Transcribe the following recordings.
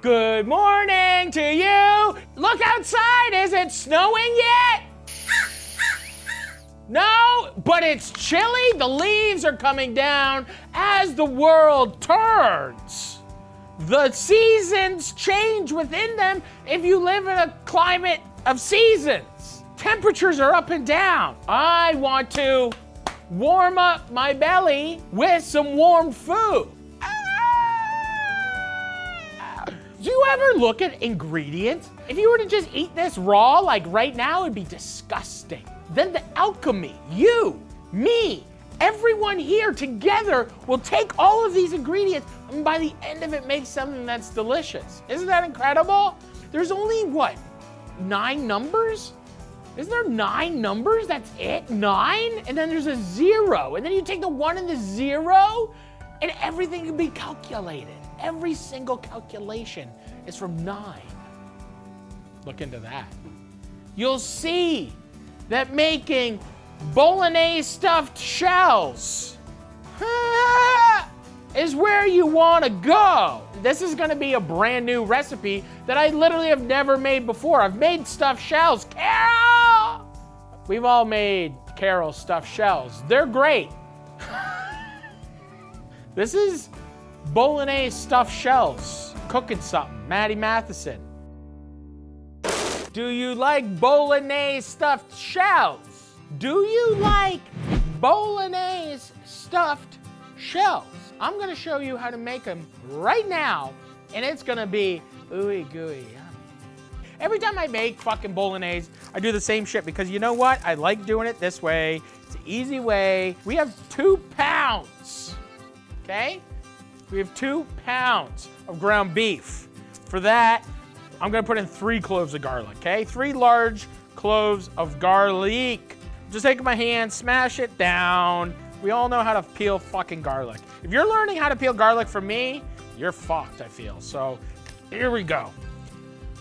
Good morning to you. Look outside. Is it snowing yet? No, but it's chilly. The leaves are coming down as the world turns. The seasons change within them if you live in a climate of seasons. Temperatures are up and down. I want to warm up my belly with some warm food. Do you ever look at ingredients? If you were to just eat this raw, like right now, it'd be disgusting. Then the alchemy, you, me, everyone here together will take all of these ingredients and by the end of it make something that's delicious. Isn't that incredible? There's only what, nine numbers? Isn't there nine numbers? That's it? Nine? And then there's a zero. And then you take the one and the zero, and everything can be calculated. Every single calculation is from nine. Look into that. You'll see that making bolognese stuffed shells is where you want to go. This is going to be a brand new recipe that I literally have never made before. I've made stuffed shells. Carol! We've all made Carol stuffed shells. They're great. This is bolognese stuffed shells. Cooking something. Matty Matheson. Do you like bolognese stuffed shells? Do you like bolognese stuffed shells? I'm gonna show you how to make them right now, and it's gonna be ooey gooey. Every time I make fucking bolognese, I do the same shit because you know what? I like doing it this way. It's an easy way. We have two pounds, okay? We have two pounds of ground beef. For that, I'm gonna put in three cloves of garlic, okay? Three large cloves of garlic. Just take my hand, smash it down. We all know how to peel fucking garlic. If you're learning how to peel garlic from me, you're fucked, I feel. So here we go.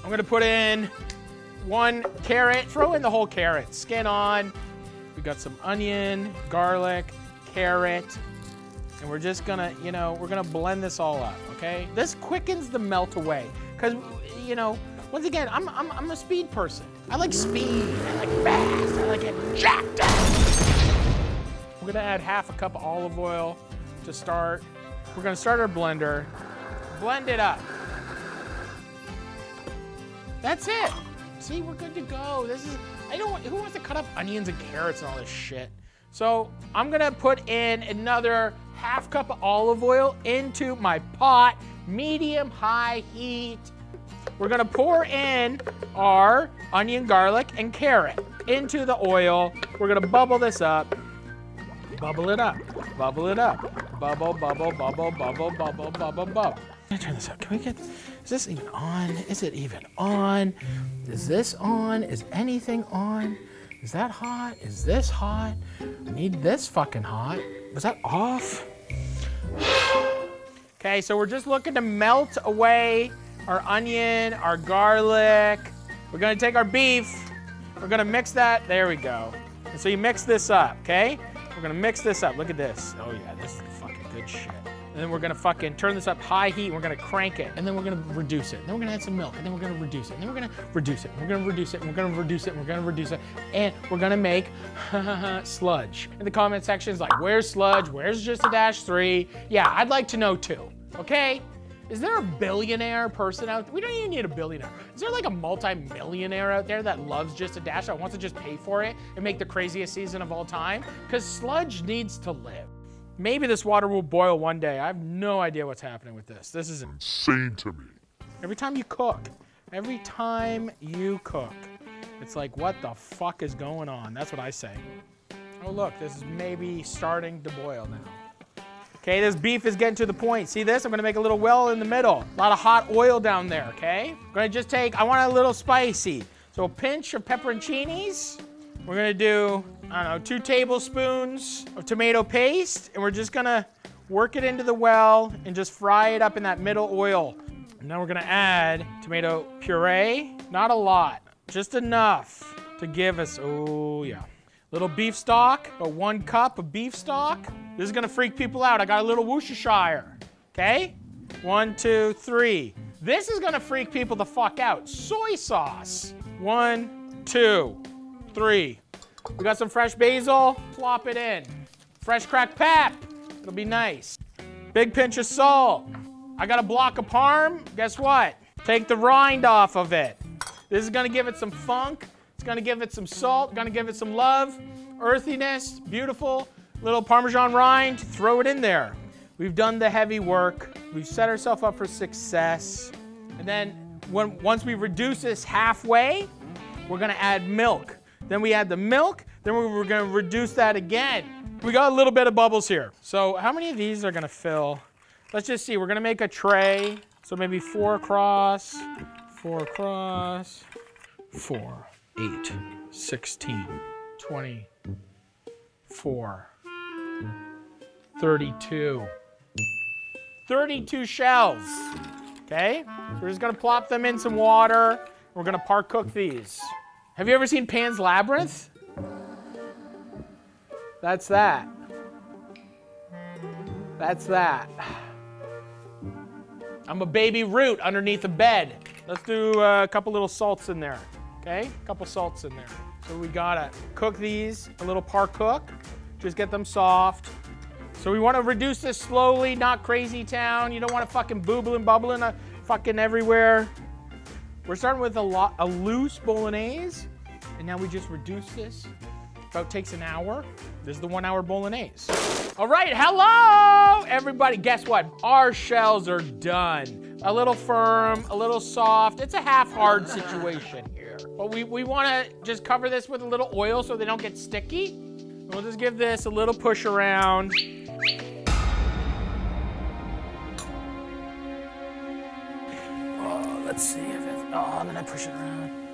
I'm gonna put in one carrot, throw in the whole carrot, skin on. We got some onion, garlic, carrot, and we're just gonna, you know, we're gonna blend this all up, okay? This quickens the melt away, because, you know, once again, I'm, I'm, I'm a speed person. I like speed, I like fast, I like it jacked up. We're gonna add half a cup of olive oil to start. We're gonna start our blender, blend it up. That's it. See, we're good to go. This is, I don't who wants to cut up onions and carrots and all this shit? So I'm gonna put in another half cup of olive oil into my pot, medium high heat. We're gonna pour in our onion, garlic, and carrot into the oil. We're gonna bubble this up. Bubble it up, bubble it up. Bubble, bubble, bubble, bubble, bubble, bubble, bubble. Let me turn this up. Can we get, is this even on? Is it even on? Is this on? Is anything on? Is that hot? Is this hot? I need this fucking hot. Was that off? okay, so we're just looking to melt away our onion, our garlic. We're gonna take our beef. We're gonna mix that. There we go. And so you mix this up, okay? We're gonna mix this up. Look at this. Oh yeah, this is fucking good shit. And then we're gonna fucking turn this up high heat. We're gonna crank it. And then we're gonna reduce it. And then we're gonna add some milk. And then we're gonna reduce it. And then we're gonna reduce it. We're gonna reduce it. And we're gonna reduce it. We're gonna reduce it. And we're gonna make sludge. In the comment sections, like, where's sludge? Where's just a dash three? Yeah, I'd like to know too. Okay? Is there a billionaire person out there? We don't even need a billionaire. Is there like a multi-millionaire out there that loves just a dash that wants to just pay for it and make the craziest season of all time? Because sludge needs to live. Maybe this water will boil one day. I have no idea what's happening with this. This is insane to me. Every time you cook, every time you cook, it's like, what the fuck is going on? That's what I say. Oh, look, this is maybe starting to boil now. Okay, this beef is getting to the point. See this? I'm gonna make a little well in the middle. A lot of hot oil down there, okay? I'm gonna just take, I want it a little spicy. So a pinch of pepperoncinis. We're gonna do, I don't know, two tablespoons of tomato paste, and we're just gonna work it into the well and just fry it up in that middle oil. And then we're gonna add tomato puree. Not a lot, just enough to give us, oh yeah. Little beef stock, about one cup of beef stock. This is gonna freak people out. I got a little Worcestershire, okay? One, two, three. This is gonna freak people the fuck out. Soy sauce. One, two, three. We got some fresh basil, plop it in. Fresh cracked pep, it'll be nice. Big pinch of salt. I got a block of parm, guess what? Take the rind off of it. This is gonna give it some funk. It's gonna give it some salt, gonna give it some love, earthiness, beautiful. Little Parmesan rind, throw it in there. We've done the heavy work. We've set ourselves up for success. And then when, once we reduce this halfway, we're gonna add milk. Then we add the milk, then we're gonna reduce that again. We got a little bit of bubbles here. So how many of these are gonna fill? Let's just see, we're gonna make a tray. So maybe four across, four across, four, eight, 16, 24, 32. 32 shells. Okay? We're just gonna plop them in some water. We're gonna par cook these. Have you ever seen Pan's Labyrinth? That's that. That's that. I'm a baby root underneath a bed. Let's do uh, a couple little salts in there. Okay? A couple salts in there. So we gotta cook these a little par cook. Just get them soft. So we want to reduce this slowly, not crazy town. You don't want to fucking boobling, bubbling, uh, fucking everywhere. We're starting with a lot, a loose bolognese, and now we just reduce this. About takes an hour. This is the one hour bolognese. All right, hello, everybody. Guess what? Our shells are done. A little firm, a little soft. It's a half hard situation here. But we, we want to just cover this with a little oil so they don't get sticky. We'll just give this a little push around. Oh, let's see oh, then I push it around.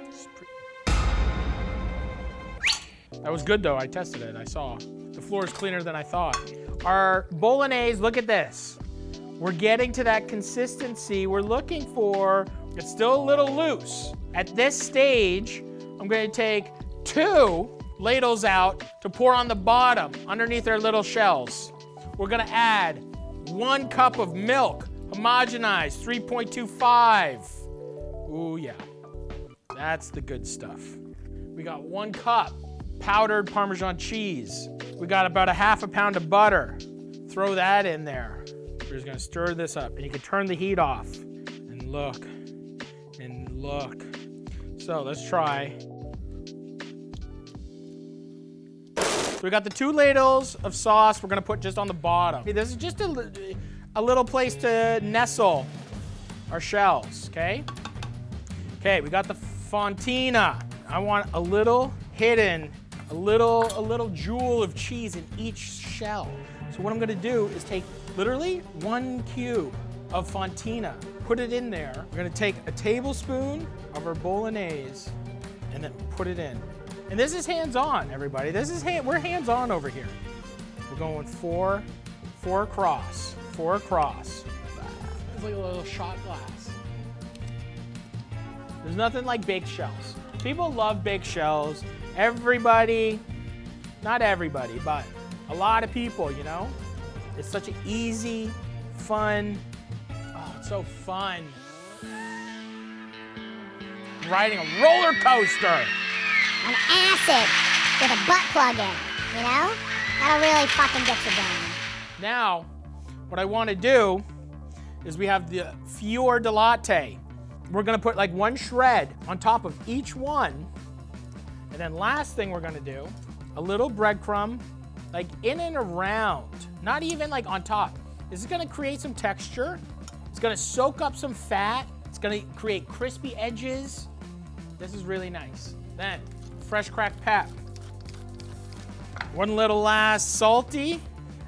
That was good though, I tested it, I saw. The floor is cleaner than I thought. Our bolognese, look at this. We're getting to that consistency we're looking for. It's still a little loose. At this stage, I'm gonna take two ladles out to pour on the bottom underneath our little shells. We're gonna add one cup of milk, homogenized, 3.25. Ooh, yeah. That's the good stuff. We got one cup powdered Parmesan cheese. We got about a half a pound of butter. Throw that in there. We're just gonna stir this up. And you can turn the heat off. And look, and look. So let's try. So we got the two ladles of sauce we're gonna put just on the bottom. This is just a, a little place to nestle our shells, okay? Okay, we got the fontina. I want a little hidden, a little, a little jewel of cheese in each shell. So what I'm gonna do is take literally one cube of fontina, put it in there. We're gonna take a tablespoon of our bolognese and then put it in. And this is hands-on, everybody. This is we're hands-on over here. We're going four, four across, four across. It's like a little shot glass. There's nothing like baked shells. People love baked shells. Everybody, not everybody, but a lot of people, you know? It's such an easy, fun, oh, it's so fun. Riding a roller coaster an acid with a butt plug in, you know? That'll really fucking get you going. Now, what I want to do is we have the fior di latte. We're gonna put like one shred on top of each one. And then last thing we're gonna do, a little breadcrumb, like in and around, not even like on top. This is gonna create some texture. It's gonna soak up some fat. It's gonna create crispy edges. This is really nice. Then fresh cracked pep. One little last salty,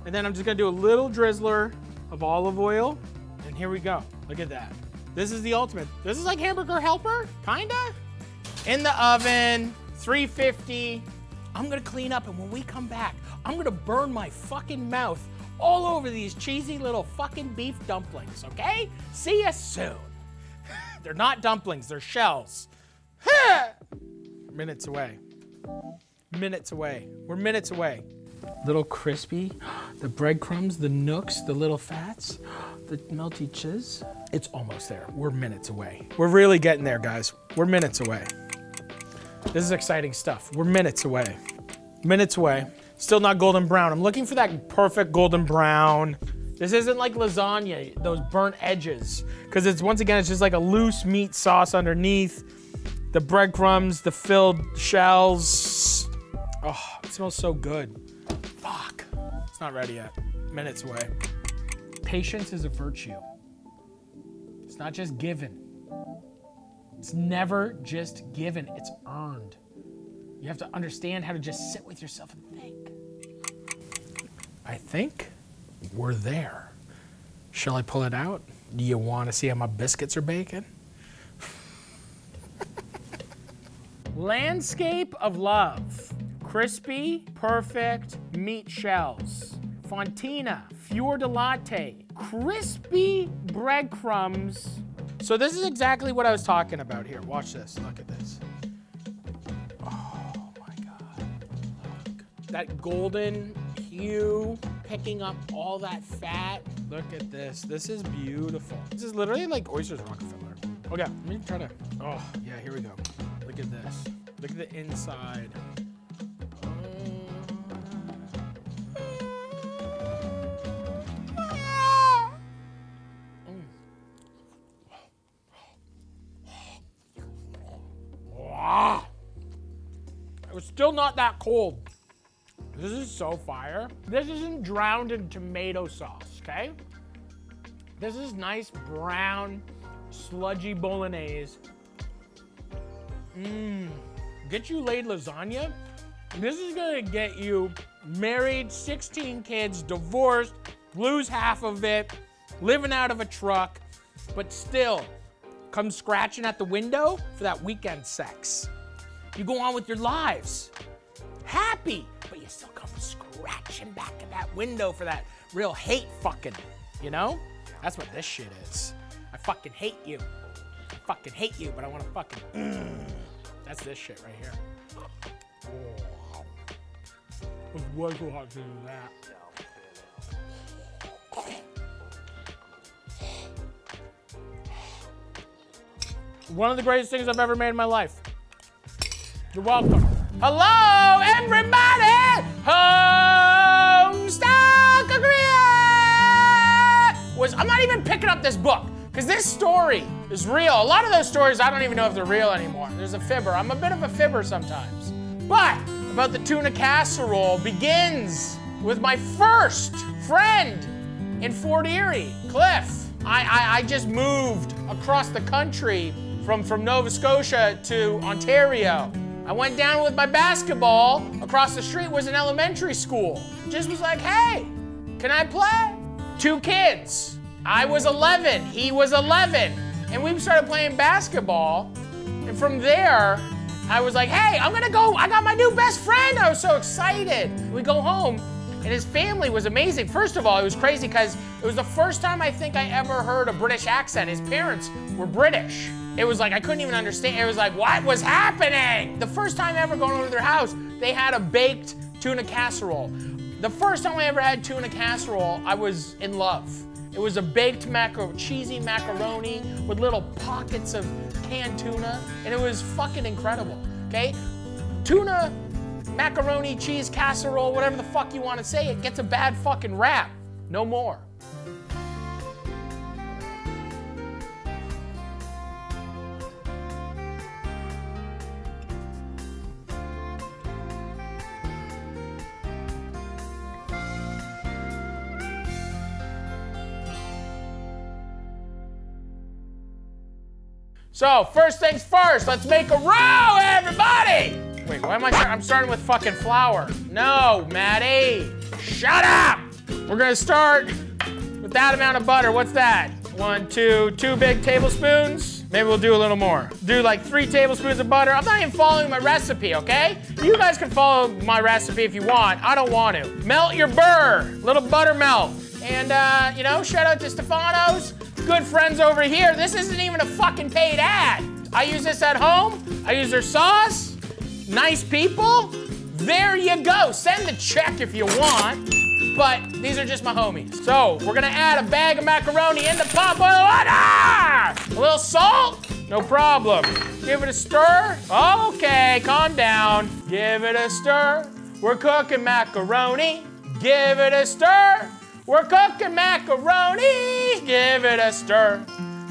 and then I'm just gonna do a little drizzler of olive oil, and here we go. Look at that. This is the ultimate. This is like hamburger helper, kinda. In the oven, 350. I'm gonna clean up, and when we come back, I'm gonna burn my fucking mouth all over these cheesy little fucking beef dumplings, okay? See ya soon. they're not dumplings, they're shells. minutes away. Minutes away. We're minutes away. Little crispy, the breadcrumbs, the nooks, the little fats, the melty cheese. It's almost there. We're minutes away. We're really getting there, guys. We're minutes away. This is exciting stuff. We're minutes away. Minutes away. Still not golden brown. I'm looking for that perfect golden brown. This isn't like lasagna, those burnt edges. Because it's once again, it's just like a loose meat sauce underneath. The breadcrumbs, the filled shells. Oh, it smells so good. It's not ready yet. Minutes away. Patience is a virtue. It's not just given. It's never just given, it's earned. You have to understand how to just sit with yourself and think. I think we're there. Shall I pull it out? Do you want to see how my biscuits are baking? Landscape of love. Crispy, perfect meat shells. Fontina, fior di latte, crispy breadcrumbs. So this is exactly what I was talking about here. Watch this. Look at this. Oh my God. Look. That golden hue picking up all that fat. Look at this. This is beautiful. This is literally like oysters Rockefeller. Okay, let me try to. Oh, yeah, here we go. Look at this. Look at the inside. That cold. This is so fire. This isn't drowned in tomato sauce, okay? This is nice brown, sludgy bolognese. Mmm. Get you laid lasagna. This is gonna get you married, 16 kids, divorced, lose half of it, living out of a truck, but still come scratching at the window for that weekend sex. You go on with your lives. Happy, but you still come scratching back at that window for that real hate fucking, you know? That's what this shit is. I fucking hate you. I fucking hate you, but I wanna fucking. Mm. That's this shit right here. It's way too hot to do that. One of the greatest things I've ever made in my life. You're welcome. Hello, everybody! Homestuck Korea! Was I'm not even picking up this book because this story is real. A lot of those stories I don't even know if they're real anymore. There's a fibber. I'm a bit of a fibber sometimes. But about the tuna casserole begins with my first friend in Fort Erie, Cliff. I, I, I just moved across the country from, from Nova Scotia to Ontario. I went down with my basketball. Across the street was an elementary school. Just was like, hey, can I play? Two kids. I was 11, he was 11. And we started playing basketball. And from there, I was like, hey, I'm gonna go, I got my new best friend. I was so excited. We go home, and his family was amazing. First of all, it was crazy because it was the first time I think I ever heard a British accent. His parents were British. It was like I couldn't even understand. It was like, what was happening? The first time ever going over to their house, they had a baked tuna casserole. The first time I ever had tuna casserole, I was in love. It was a baked macro, cheesy macaroni with little pockets of canned tuna, and it was fucking incredible. Okay, tuna, macaroni, cheese casserole, whatever the fuck you want to say, it gets a bad fucking rap. No more. So, first things first, let's make a row, everybody! Wait, why am I I'm starting with fucking flour. No, Matty! Shut up! We're gonna start with that amount of butter. What's that? One, two, two big tablespoons. Maybe we'll do a little more. Do like three tablespoons of butter. I'm not even following my recipe, okay? You guys can follow my recipe if you want. I don't want to. Melt your burr, little butter melt. And, uh, you know, shout out to Stefano's good friends over here. This isn't even a fucking paid ad. I use this at home. I use their sauce. Nice people. There you go. Send the check if you want. But these are just my homies. So we're gonna add a bag of macaroni in the pot boil water. A little salt, no problem. Give it a stir. Okay, calm down. Give it a stir. We're cooking macaroni. Give it a stir. We're cooking macaroni. Give it a stir.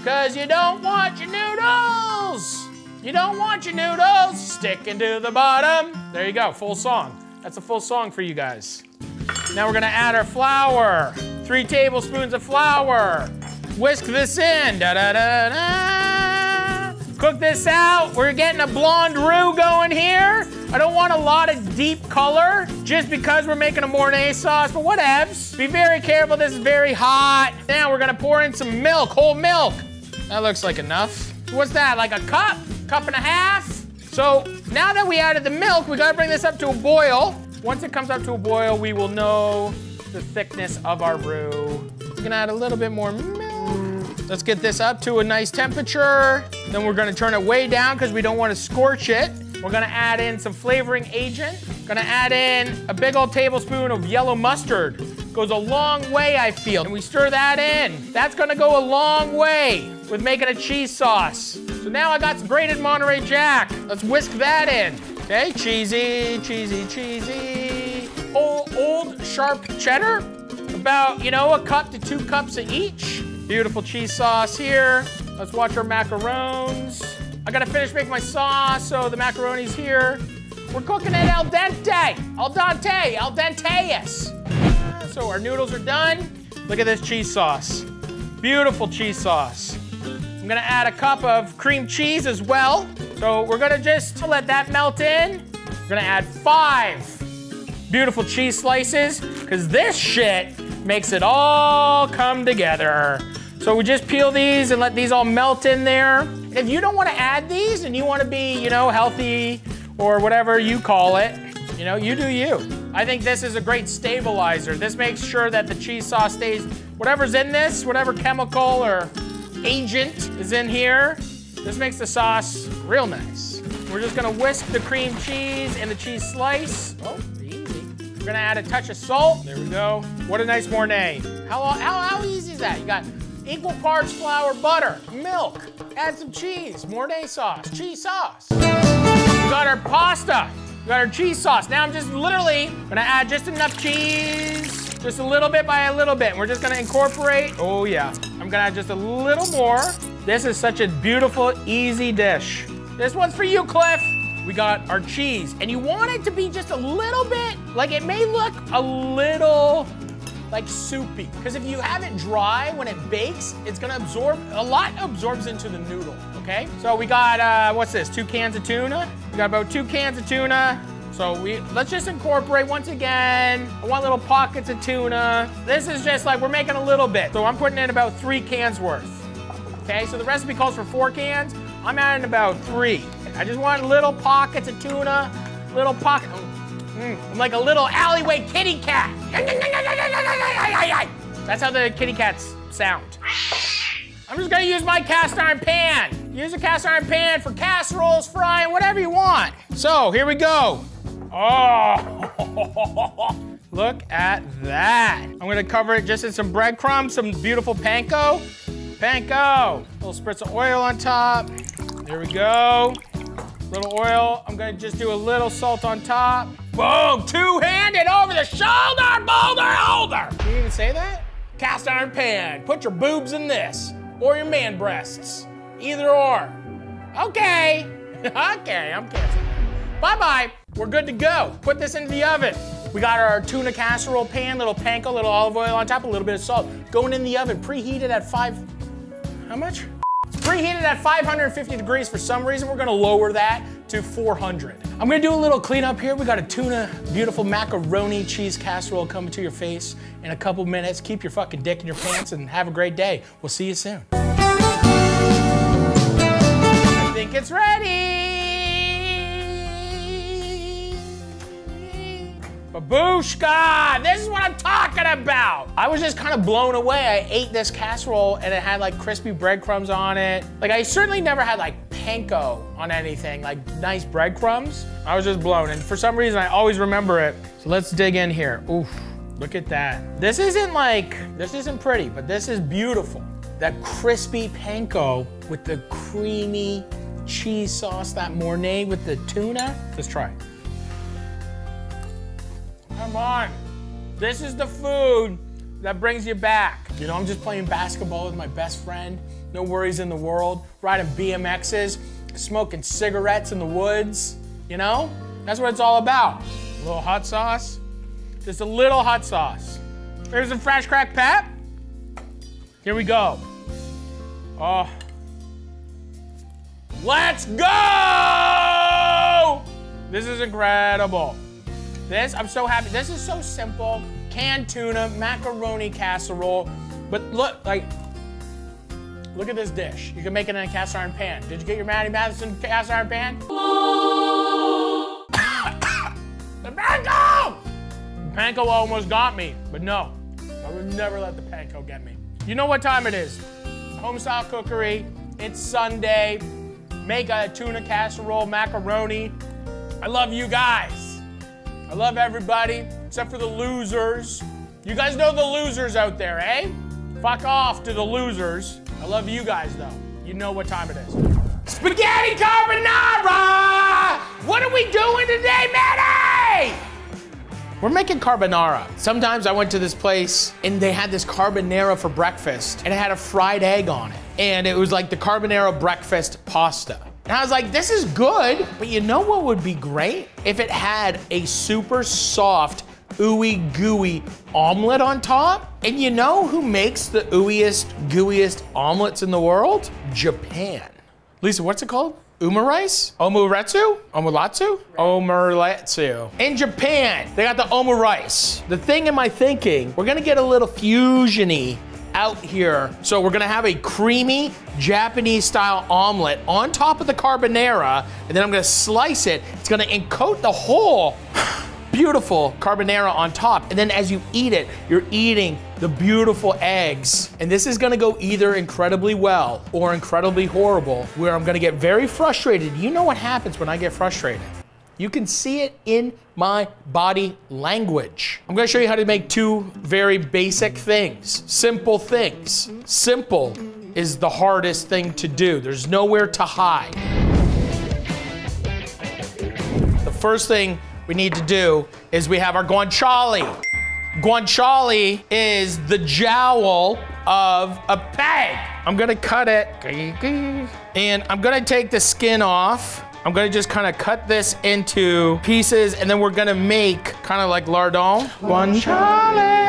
Cause you don't want your noodles. You don't want your noodles sticking to the bottom. There you go, full song. That's a full song for you guys. Now we're gonna add our flour. Three tablespoons of flour. Whisk this in. Da da da da. Cook this out. We're getting a blonde roux going here. I don't want a lot of deep color just because we're making a Mornay sauce, but whatevs. Be very careful, this is very hot. Now we're gonna pour in some milk, whole milk. That looks like enough. What's that, like a cup? Cup and a half? So now that we added the milk, we gotta bring this up to a boil. Once it comes up to a boil, we will know the thickness of our roux. We're gonna add a little bit more milk. Let's get this up to a nice temperature. Then we're gonna turn it way down because we don't wanna scorch it. We're gonna add in some flavoring agent. Gonna add in a big old tablespoon of yellow mustard. Goes a long way, I feel. And we stir that in. That's gonna go a long way with making a cheese sauce. So now I got some grated Monterey Jack. Let's whisk that in. Okay, cheesy, cheesy, cheesy. Old, old sharp cheddar, about, you know, a cup to two cups of each. Beautiful cheese sauce here. Let's watch our macarons. I gotta finish making my sauce, so the macaroni's here. We're cooking it al dente, al dente, al denteus. So our noodles are done. Look at this cheese sauce. Beautiful cheese sauce. I'm gonna add a cup of cream cheese as well. So we're gonna just let that melt in. We're gonna add five beautiful cheese slices, because this shit makes it all come together. So we just peel these and let these all melt in there. If you don't wanna add these and you wanna be, you know, healthy or whatever you call it, you know, you do you. I think this is a great stabilizer. This makes sure that the cheese sauce stays, whatever's in this, whatever chemical or agent is in here, this makes the sauce real nice. We're just gonna whisk the cream cheese and the cheese slice. Oh. We're gonna add a touch of salt. There we go. What a nice Mornay. How, how, how easy is that? You got equal parts flour, butter, milk, add some cheese, Mornay sauce, cheese sauce. We got our pasta. We got our cheese sauce. Now I'm just literally gonna add just enough cheese, just a little bit by a little bit. We're just gonna incorporate, oh yeah. I'm gonna add just a little more. This is such a beautiful, easy dish. This one's for you, Cliff. We got our cheese, and you want it to be just a little bit, like it may look a little like soupy. Because if you have it dry, when it bakes, it's gonna absorb, a lot absorbs into the noodle, okay? So we got, uh, what's this, two cans of tuna? We got about two cans of tuna. So we, let's just incorporate once again. I want little pockets of tuna. This is just like, we're making a little bit. So I'm putting in about three cans worth. Okay, so the recipe calls for four cans. I'm adding about three. I just want little pockets of tuna, little pocket. Mm, I'm like a little alleyway kitty cat. That's how the kitty cats sound. I'm just gonna use my cast iron pan. Use a cast iron pan for casseroles, frying, whatever you want. So here we go. Oh, look at that. I'm gonna cover it just in some breadcrumbs, some beautiful panko. Panko. A little spritz of oil on top. There we go. Little oil. I'm gonna just do a little salt on top. Boom! Two-handed over the shoulder, boulder, holder. Can you even say that? Cast iron pan. Put your boobs in this, or your man breasts. Either or. Okay. okay, I'm canceling. Bye-bye. We're good to go. Put this into the oven. We got our tuna casserole pan, little panko, little olive oil on top, a little bit of salt. Going in the oven, preheated at five, how much? Preheated at 550 degrees. For some reason, we're gonna lower that to 400. I'm gonna do a little cleanup here. We got a tuna, beautiful macaroni cheese casserole coming to your face in a couple minutes. Keep your fucking dick in your pants and have a great day. We'll see you soon. I think it's ready. Babushka! This is what I'm talking about! I was just kind of blown away. I ate this casserole and it had like crispy breadcrumbs on it. Like I certainly never had like panko on anything, like nice breadcrumbs, I was just blown. And for some reason, I always remember it. So let's dig in here. Oof, look at that. This isn't like, this isn't pretty, but this is beautiful. That crispy panko with the creamy cheese sauce, that Mornay with the tuna. Let's try. Come on. This is the food that brings you back. You know, I'm just playing basketball with my best friend, no worries in the world, riding BMXs, smoking cigarettes in the woods, you know? That's what it's all about. A little hot sauce, just a little hot sauce. Here's a fresh crack pep. Here we go. Oh. Let's go! This is incredible. This, I'm so happy. This is so simple. Canned tuna, macaroni casserole. But look, like, look at this dish. You can make it in a cast iron pan. Did you get your Matty Matheson cast iron pan? the panko! The panko almost got me, but no. I would never let the panko get me. You know what time it is. Home style cookery. It's Sunday. Make a tuna casserole, macaroni. I love you guys. I love everybody, except for the losers. You guys know the losers out there, eh? Fuck off to the losers. I love you guys, though. You know what time it is. Spaghetti carbonara! What are we doing today, Matty? We're making carbonara. Sometimes I went to this place and they had this carbonara for breakfast and it had a fried egg on it. And it was like the carbonara breakfast pasta. And I was like, this is good, but you know what would be great? If it had a super soft, ooey gooey omelet on top. And you know who makes the ooeyest, gooeyest omelets in the world? Japan. Lisa, what's it called? Umarice? Omuretsu? Omulatsu? Omuretsu. In Japan, they got the omurice. The thing in my thinking, we're gonna get a little fusiony out here. So we're gonna have a creamy Japanese style omelet on top of the carbonara, and then I'm gonna slice it. It's gonna encode the whole beautiful carbonara on top. And then as you eat it, you're eating the beautiful eggs. And this is gonna go either incredibly well or incredibly horrible, where I'm gonna get very frustrated. You know what happens when I get frustrated. You can see it in my body language. I'm gonna show you how to make two very basic things, simple things. Simple is the hardest thing to do. There's nowhere to hide. The first thing we need to do is we have our guanciale. Guanciale is the jowl of a pig. I'm gonna cut it, and I'm gonna take the skin off. I'm gonna just kind of cut this into pieces, and then we're gonna make kind of like lardon. Guanciale.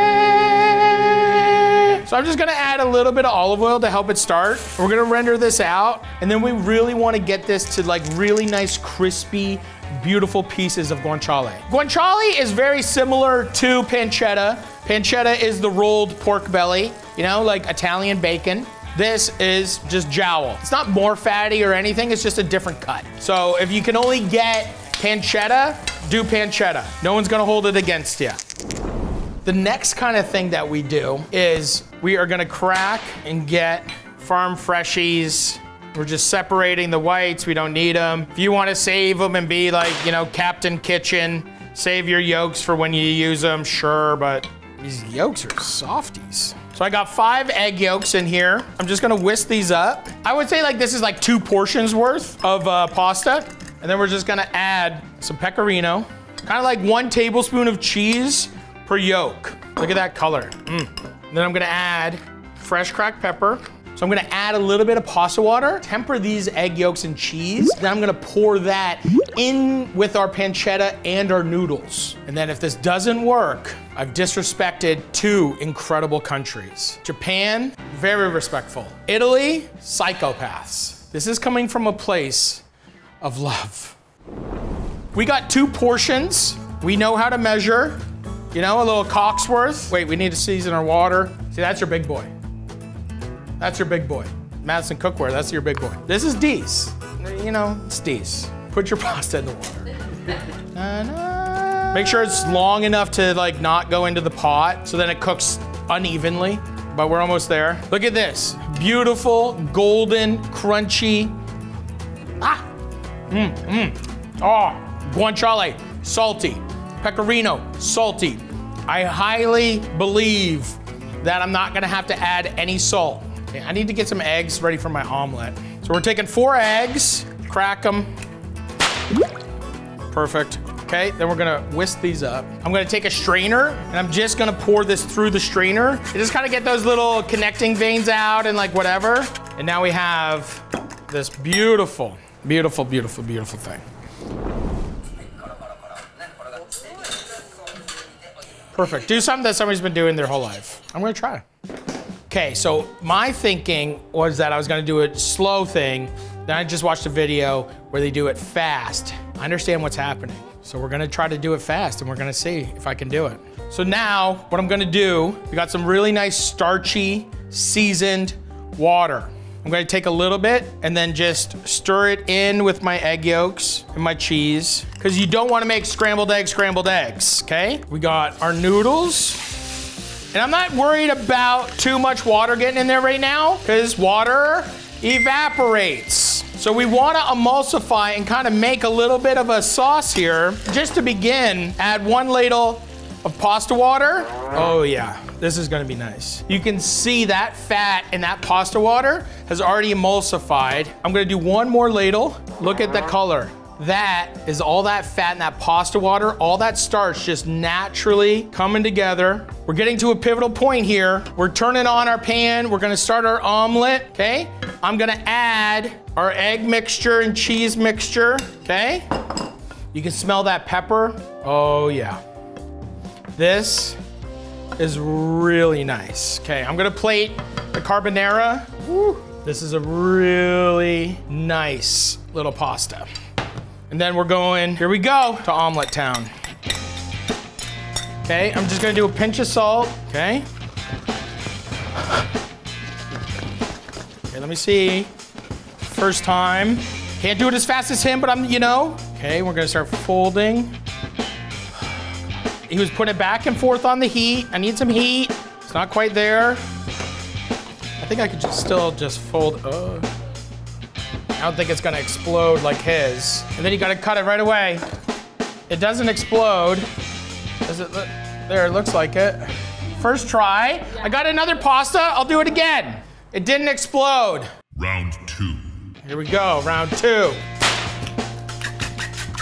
So I'm just gonna add a little bit of olive oil to help it start. We're gonna render this out, and then we really wanna get this to like really nice crispy beautiful pieces of guanciale. Guanciale is very similar to pancetta. Pancetta is the rolled pork belly, you know, like Italian bacon. This is just jowl. It's not more fatty or anything, it's just a different cut. So if you can only get pancetta, do pancetta. No one's gonna hold it against you. The next kind of thing that we do is we are gonna crack and get farm freshies, we're just separating the whites. We don't need them. If you want to save them and be like, you know, Captain Kitchen, save your yolks for when you use them, sure, but these yolks are softies. So I got five egg yolks in here. I'm just gonna whisk these up. I would say like this is like two portions worth of uh, pasta. And then we're just gonna add some pecorino, kind of like one tablespoon of cheese per yolk. Look at that color. Mm. Then I'm gonna add fresh cracked pepper, so I'm gonna add a little bit of pasta water, temper these egg yolks and cheese. Then I'm gonna pour that in with our pancetta and our noodles. And then if this doesn't work, I've disrespected two incredible countries. Japan, very respectful. Italy, psychopaths. This is coming from a place of love. We got two portions. We know how to measure. You know, a little Cocksworth. Wait, we need to season our water. See, that's your big boy. That's your big boy. Matheson Cookware, that's your big boy. This is D's. You know, it's D's. Put your pasta in the water. na, na. Make sure it's long enough to like not go into the pot so then it cooks unevenly, but we're almost there. Look at this. Beautiful, golden, crunchy Ah! Mmm, mmm. Oh, guanciale, salty. Pecorino, salty. I highly believe that I'm not gonna have to add any salt. Okay, I need to get some eggs ready for my omelet. So we're taking four eggs, crack them. Perfect. Okay, then we're gonna whisk these up. I'm gonna take a strainer and I'm just gonna pour this through the strainer. You just kind of get those little connecting veins out and like whatever. And now we have this beautiful, beautiful, beautiful, beautiful thing. Perfect. Do something that somebody's been doing their whole life. I'm gonna try. Okay, so my thinking was that I was gonna do a slow thing. Then I just watched a video where they do it fast. I understand what's happening. So we're gonna try to do it fast and we're gonna see if I can do it. So now, what I'm gonna do, we got some really nice starchy, seasoned water. I'm gonna take a little bit and then just stir it in with my egg yolks and my cheese, because you don't wanna make scrambled eggs, scrambled eggs, okay? We got our noodles. And I'm not worried about too much water getting in there right now, because water evaporates. So we wanna emulsify and kind of make a little bit of a sauce here. Just to begin, add one ladle of pasta water. Oh yeah, this is gonna be nice. You can see that fat in that pasta water has already emulsified. I'm gonna do one more ladle. Look at the color. That is all that fat in that pasta water, all that starch just naturally coming together. We're getting to a pivotal point here. We're turning on our pan. We're gonna start our omelet, okay? I'm gonna add our egg mixture and cheese mixture, okay? You can smell that pepper. Oh yeah. This is really nice. Okay, I'm gonna plate the carbonara. Woo. This is a really nice little pasta. And then we're going, here we go, to Omelet Town. Okay, I'm just gonna do a pinch of salt, okay? Okay, let me see. First time. Can't do it as fast as him, but I'm, you know. Okay, we're gonna start folding. He was putting it back and forth on the heat. I need some heat. It's not quite there. I think I could just still just fold. I don't think it's gonna explode like his. And then you gotta cut it right away. It doesn't explode. Does it look? There, it looks like it. First try. I got another pasta. I'll do it again. It didn't explode. Round two. Here we go, round two.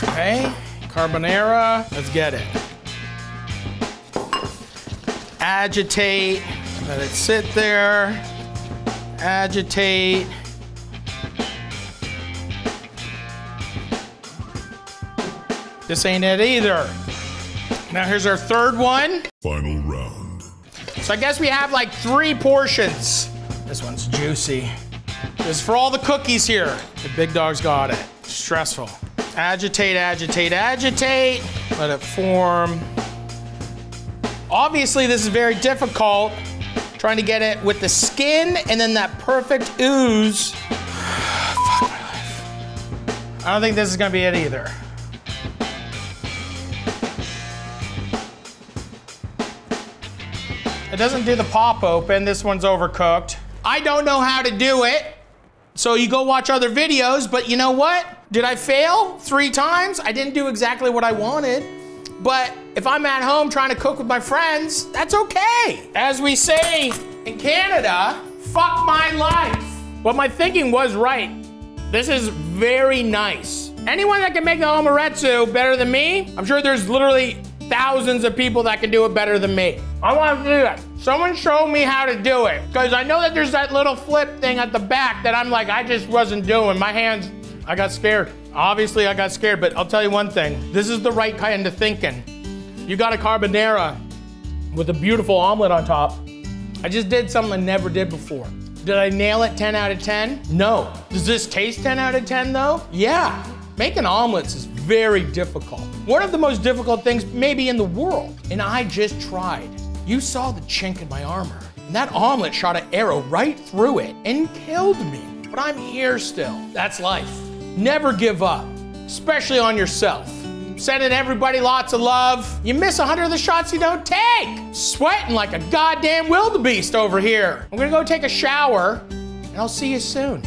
Okay, carbonara, let's get it. Agitate, let it sit there. Agitate. This ain't it either. Now here's our third one. Final round. So I guess we have like three portions. This one's juicy. This is for all the cookies here. The big dog's got it. Stressful. Agitate, agitate, agitate. Let it form. Obviously, this is very difficult. Trying to get it with the skin and then that perfect ooze. Fuck my life. I don't think this is gonna be it either. It doesn't do the pop open. This one's overcooked. I don't know how to do it. So you go watch other videos, but you know what? Did I fail three times? I didn't do exactly what I wanted. But if I'm at home trying to cook with my friends, that's okay. As we say in Canada, fuck my life. But my thinking was right. This is very nice. Anyone that can make the omaretsu better than me, I'm sure there's literally thousands of people that can do it better than me. I want to do that. Someone show me how to do it. Because I know that there's that little flip thing at the back that I'm like, I just wasn't doing. My hands, I got scared. Obviously, I got scared, but I'll tell you one thing. This is the right kind of thinking. You got a carbonara with a beautiful omelet on top. I just did something I never did before. Did I nail it 10 out of 10? No. Does this taste 10 out of 10 though? Yeah. Making omelets is very difficult. One of the most difficult things maybe in the world. And I just tried. You saw the chink in my armor. And that omelet shot an arrow right through it and killed me. But I'm here still. That's life. Never give up, especially on yourself. Sending everybody lots of love. You miss a hundred of the shots you don't take. Sweating like a goddamn wildebeest over here. I'm gonna go take a shower, and I'll see you soon.